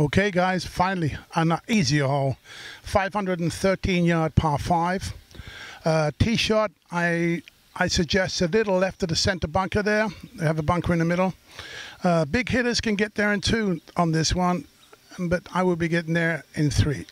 Okay, guys, finally, an easy hole. 513 yard par 5. Uh, tee shot, I, I suggest a little left of the center bunker there. They have a bunker in the middle. Uh, big hitters can get there in two on this one, but I will be getting there in three.